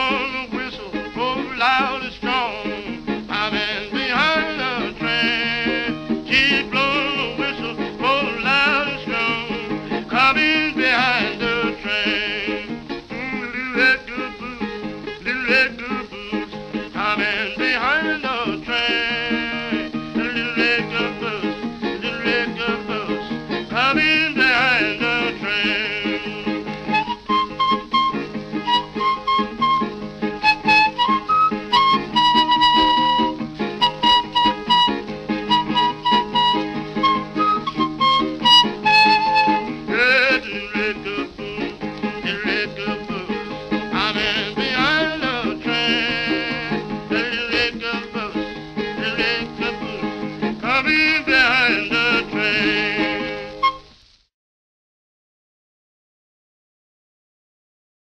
long